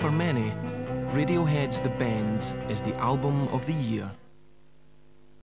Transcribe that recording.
For many, Radiohead's The Bends is the album of the year.